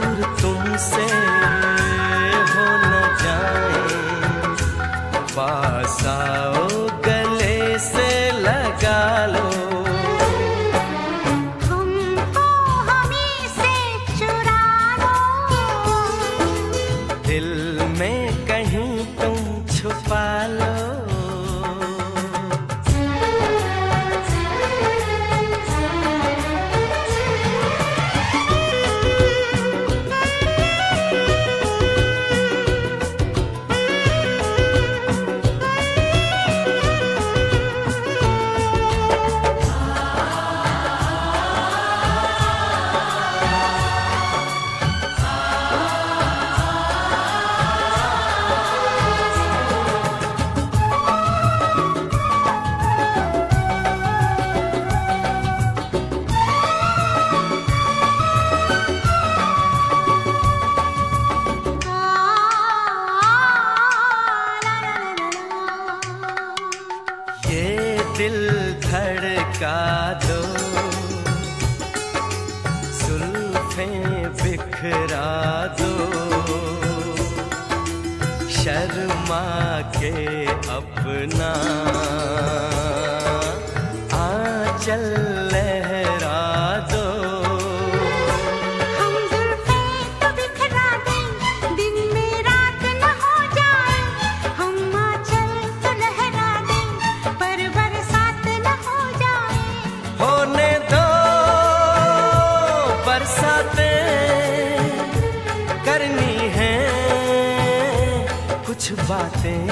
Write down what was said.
दूर तुमसे। दिल धड़का दो। सुल्फे बिखरा दो। शर्मा के अपना आंचल करनी है कुछ बातें।